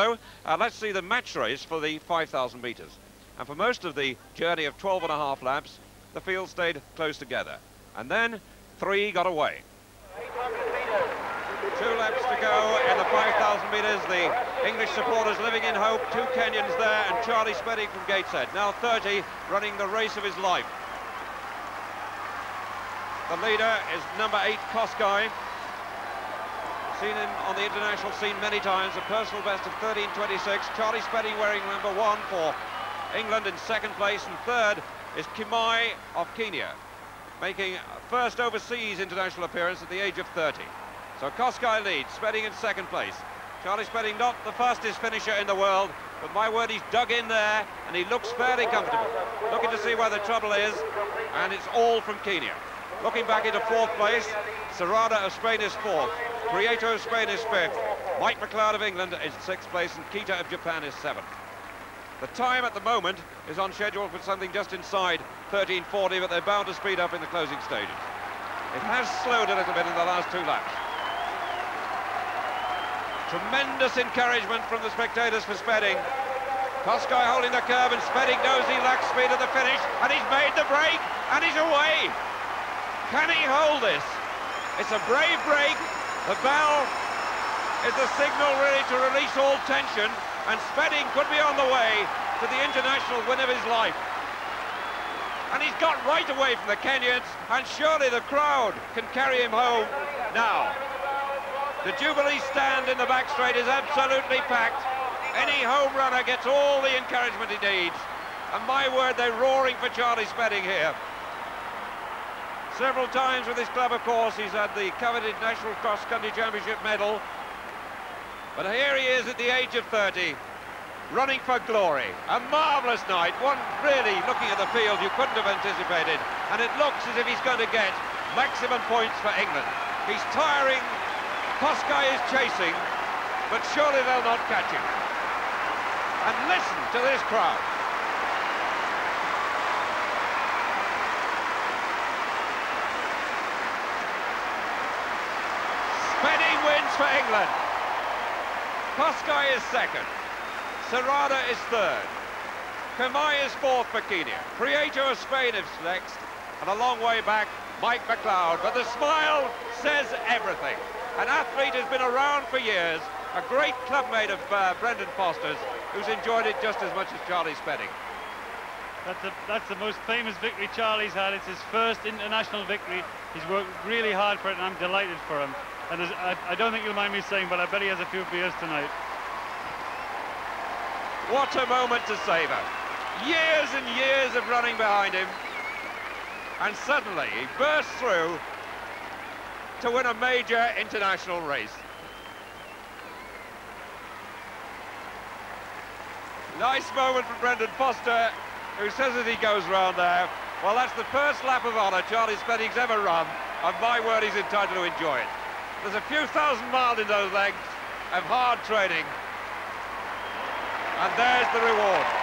though, uh, let's see the match race for the 5,000 metres. And for most of the journey of 12 and a half laps, the field stayed close together. And then three got away. Two laps to go in the 5,000 metres. The English supporters living in hope. Two Kenyans there and Charlie Spedding from Gateshead. Now 30, running the race of his life. The leader is number eight, Kosgei. Seen him on the international scene many times, a personal best of 13.26. Charlie Spedding wearing number one for England in second place, and third is Kimai of Kenya, making first overseas international appearance at the age of 30. So Kosgei leads, Spedding in second place. Charlie Spedding not the fastest finisher in the world, but my word, he's dug in there, and he looks fairly comfortable. Looking to see where the trouble is, and it's all from Kenya. Looking back into fourth place, Cerrada of Spain is fourth, Prieto of Spain is fifth, Mike McLeod of England is sixth place, and Kita of Japan is seventh. The time at the moment is on schedule for something just inside 13.40, but they're bound to speed up in the closing stages. It has slowed a little bit in the last two laps. Tremendous encouragement from the spectators for Spedding. Kosgei holding the curve, and Spedding knows he lacks speed at the finish, and he's made the break, and he's away. Can he hold this? It's a brave break. The bell is the signal really to release all tension and Spedding could be on the way to the international win of his life. And he's got right away from the Kenyans and surely the crowd can carry him home now. The Jubilee stand in the back straight is absolutely packed. Any home runner gets all the encouragement he needs. And my word, they're roaring for Charlie Spedding here. Several times with his club, of course, he's had the coveted National Cross Country Championship medal. But here he is at the age of 30, running for glory. A marvellous night, one really, looking at the field, you couldn't have anticipated. And it looks as if he's going to get maximum points for England. He's tiring, Kosgei is chasing, but surely they'll not catch him. And listen to this crowd. For England. Kosgei is second. Cerrada is third. Kimai is fourth for Kenya. Prieto of Spain is next. And a long way back, Mike McLeod. But the smile says everything. An athlete who's been around for years, a great clubmate of uh, Brendan Foster's, who's enjoyed it just as much as Charlie Spedding. That's the, that's the most famous victory Charlie's had. It's his first international victory. He's worked really hard for it, and I'm delighted for him. And I, I don't think you'll mind me saying, but I bet he has a few beers tonight. What a moment to savour. Years and years of running behind him. And suddenly he bursts through to win a major international race. Nice moment for Brendan Foster, who says as he goes round there, well, that's the first lap of honour Charlie Spedding's ever run, and my word, he's entitled to enjoy it. There's a few thousand miles in those legs of hard training. And there's the reward.